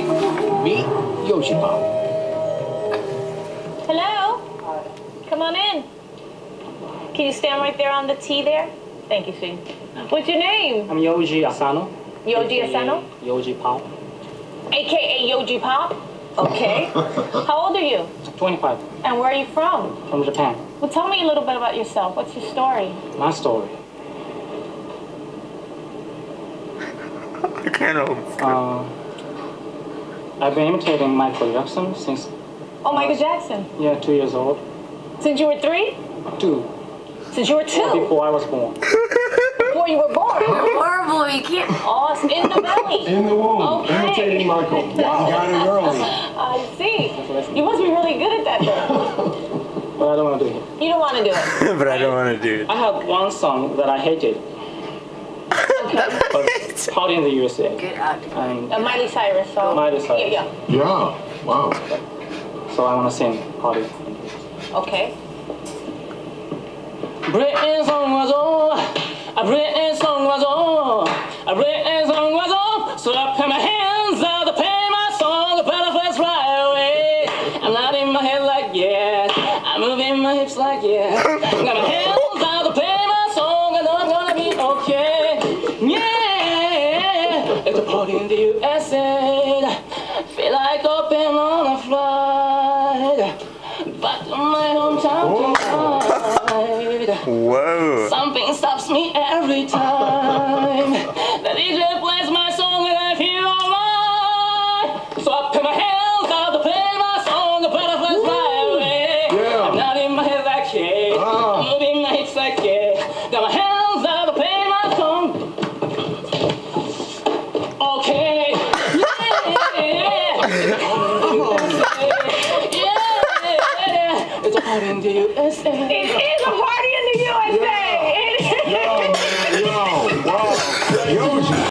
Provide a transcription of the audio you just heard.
Meet Yoji Pop. Hello? Come on in. Can you stand right there on the T there? Thank you, sweetie. What's your name? I'm Yoji Asano. Yoji Asano? Yoji Pao. AKA Yoji Pop? Okay. How old are you? 25 And where are you from? from Japan. Well, tell me a little bit about yourself. What's your story? My story. I can't help. Uh, I've been imitating Michael Jackson since Oh, Michael Jackson. yeah two years old. Since you were three? Two Since you were two? before I was born. Before you were born? Horrible, you can't. It's in the belly. In the womb. Okay. Imitating Michael. Wow. Got it early. I see. You must be really good at that, though. But I don't want to do it. You don't want to do it. but I don't want to do it. I have one song that I hated. But Party in the USA. Good acting. And A Miley Cyrus song. Miley Cyrus. Yeah, Yeah. Wow. so I want to sing Party. Okay. Britney song was on, a Britney song was on, a Britney song was on. So I put my hands out to play my song, the butterflies fly away. I'm nodding my head like yes, I'm moving my hips like yes. Got my hands It's a in the USA. Feel like open on a flight. Back to my hometown tonight. Whoa. Something stops me every time. Yeah. It's a party in the USA. It is a party in the USA. Yo, yo, wow. Yoji.